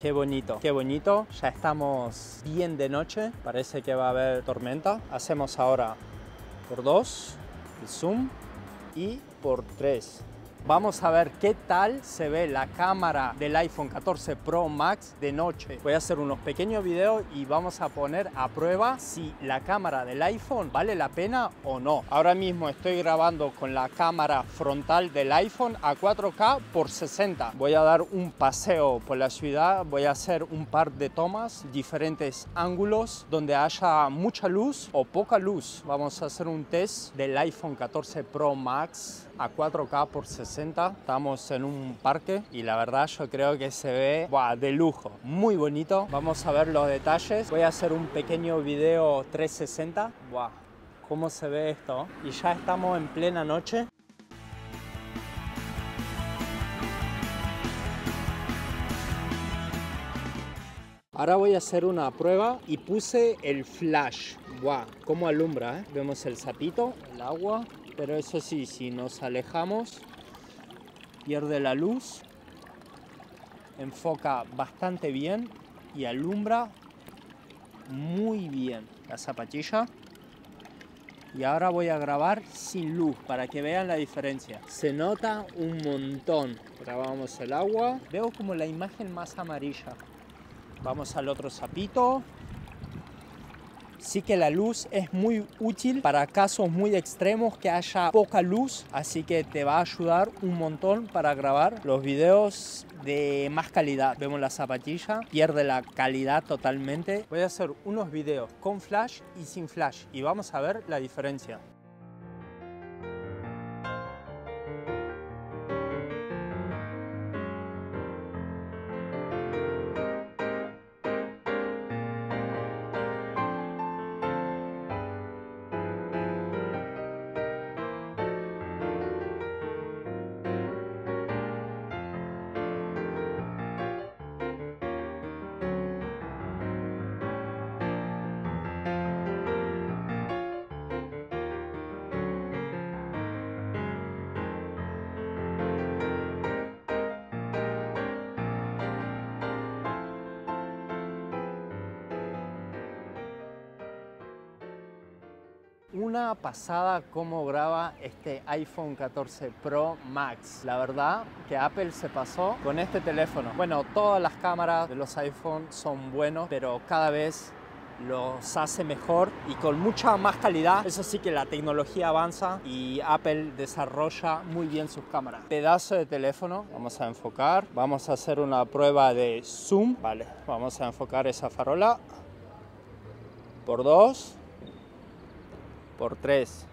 Qué bonito, qué bonito. Ya estamos bien de noche. Parece que va a haber tormenta. Hacemos ahora por dos el zoom y por tres Vamos a ver qué tal se ve la cámara del iPhone 14 Pro Max de noche. Voy a hacer unos pequeños videos y vamos a poner a prueba si la cámara del iPhone vale la pena o no. Ahora mismo estoy grabando con la cámara frontal del iPhone a 4K por 60. Voy a dar un paseo por la ciudad, voy a hacer un par de tomas, diferentes ángulos donde haya mucha luz o poca luz. Vamos a hacer un test del iPhone 14 Pro Max a 4K por 60. Estamos en un parque y la verdad yo creo que se ve de lujo, muy bonito. Vamos a ver los detalles. Voy a hacer un pequeño video 360. Wow, cómo se ve esto. Y ya estamos en plena noche. Ahora voy a hacer una prueba y puse el flash. Wow, cómo alumbra, ¿eh? Vemos el sapito, el agua, pero eso sí, si nos alejamos, pierde la luz, enfoca bastante bien y alumbra muy bien la zapatilla. Y ahora voy a grabar sin luz para que vean la diferencia. Se nota un montón. Grabamos el agua. Veo como la imagen más amarilla. Vamos al otro sapito. Sí que la luz es muy útil para casos muy extremos que haya poca luz, así que te va a ayudar un montón para grabar los videos de más calidad. Vemos la zapatilla, pierde la calidad totalmente. Voy a hacer unos videos con flash y sin flash y vamos a ver la diferencia. Una pasada cómo graba este iPhone 14 Pro Max. La verdad que Apple se pasó con este teléfono. Bueno, todas las cámaras de los iPhone son buenos, pero cada vez los hace mejor y con mucha más calidad. Eso sí que la tecnología avanza y Apple desarrolla muy bien sus cámaras. Pedazo de teléfono, vamos a enfocar, vamos a hacer una prueba de zoom, vale, vamos a enfocar esa farola por dos por 3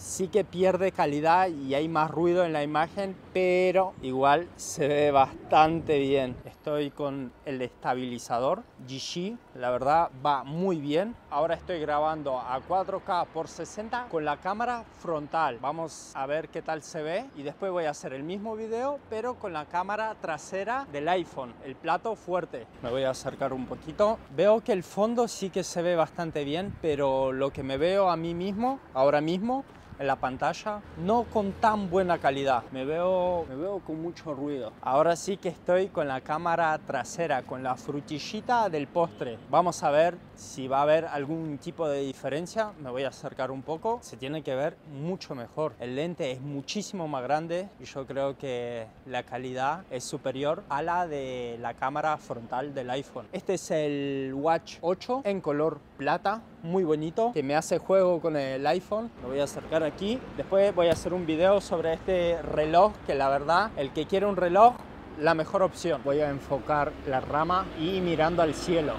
sí que pierde calidad y hay más ruido en la imagen, pero igual se ve bastante bien. Estoy con el estabilizador GG, la verdad va muy bien. Ahora estoy grabando a 4K por 60 con la cámara frontal. Vamos a ver qué tal se ve y después voy a hacer el mismo video, pero con la cámara trasera del iPhone, el plato fuerte. Me voy a acercar un poquito. Veo que el fondo sí que se ve bastante bien, pero lo que me veo a mí mismo, ahora mismo, en la pantalla, no con tan buena calidad. Me veo, me veo con mucho ruido. Ahora sí que estoy con la cámara trasera, con la frutillita del postre. Vamos a ver si va a haber algún tipo de diferencia. Me voy a acercar un poco. Se tiene que ver mucho mejor. El lente es muchísimo más grande y yo creo que la calidad es superior a la de la cámara frontal del iPhone. Este es el Watch 8 en color plata, muy bonito, que me hace juego con el iPhone. Lo voy a acercar aquí. Después voy a hacer un video sobre este reloj que la verdad, el que quiere un reloj, la mejor opción. Voy a enfocar la rama y mirando al cielo.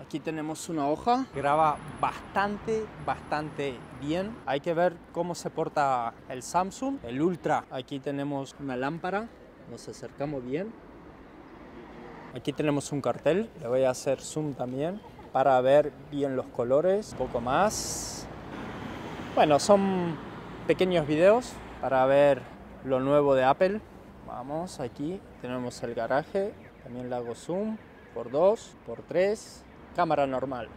Aquí tenemos una hoja, graba bastante, bastante bien. Hay que ver cómo se porta el Samsung, el Ultra. Aquí tenemos una lámpara, nos acercamos bien. Aquí tenemos un cartel, le voy a hacer zoom también para ver bien los colores, un poco más. Bueno, son pequeños videos para ver lo nuevo de Apple. Vamos, aquí tenemos el garaje, también le hago zoom por 2, por 3, cámara normal.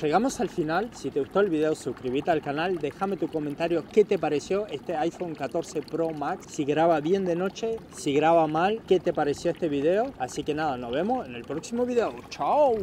Llegamos al final. Si te gustó el video, suscríbete al canal, déjame tu comentario qué te pareció este iPhone 14 Pro Max, si graba bien de noche, si graba mal, qué te pareció este video. Así que nada, nos vemos en el próximo video. ¡Chao!